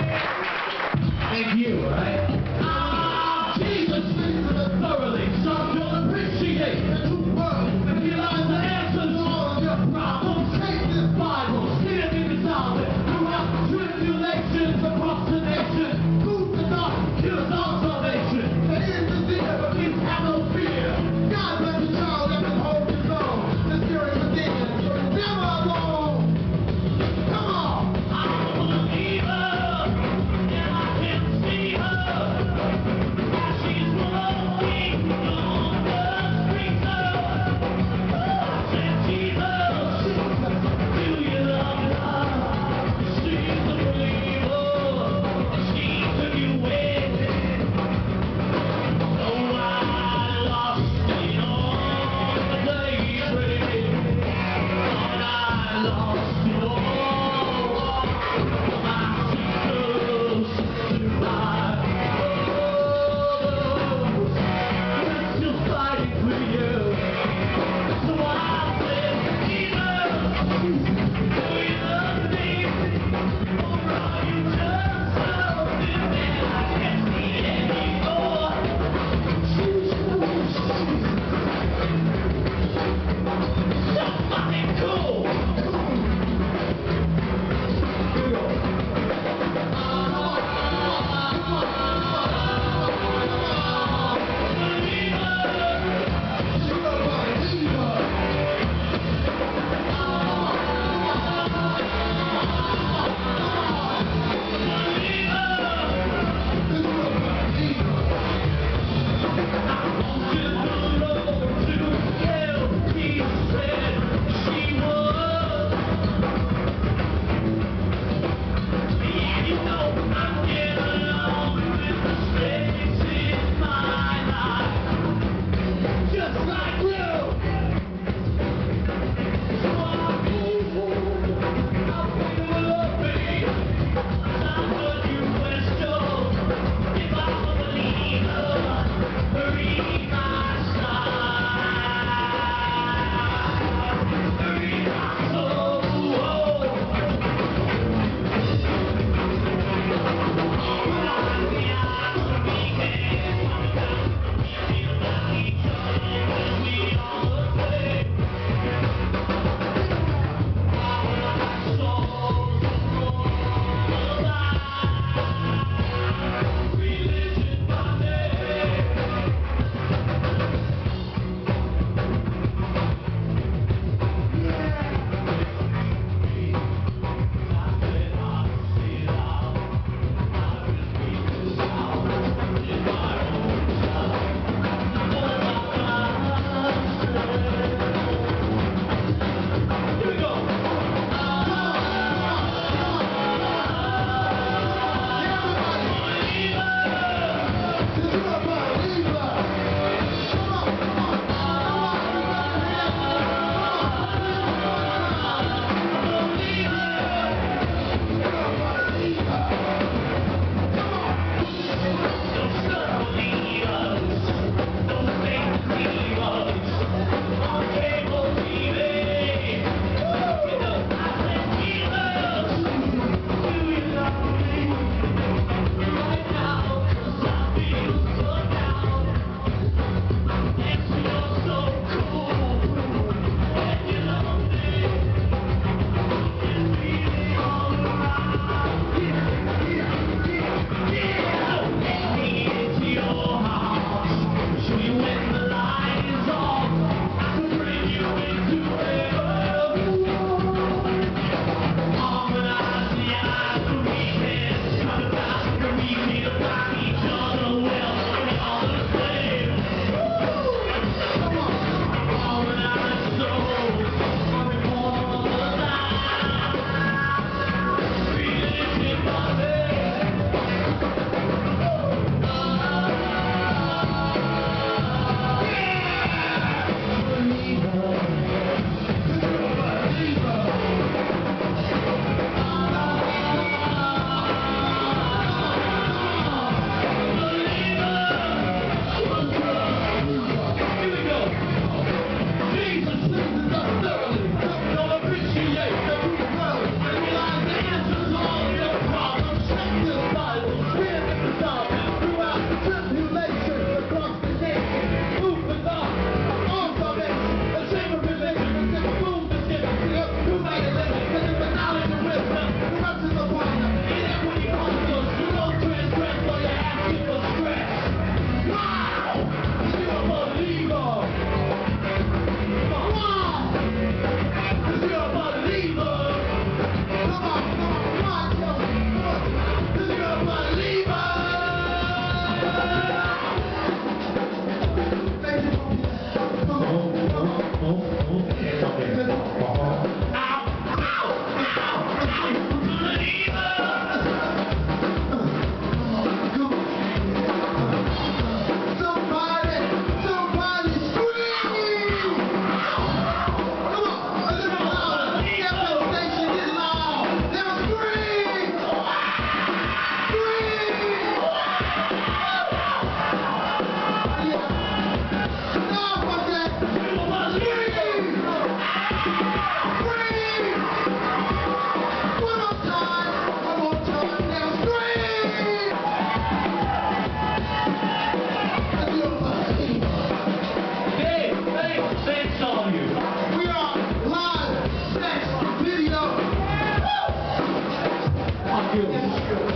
Thank you, Good. Thank you.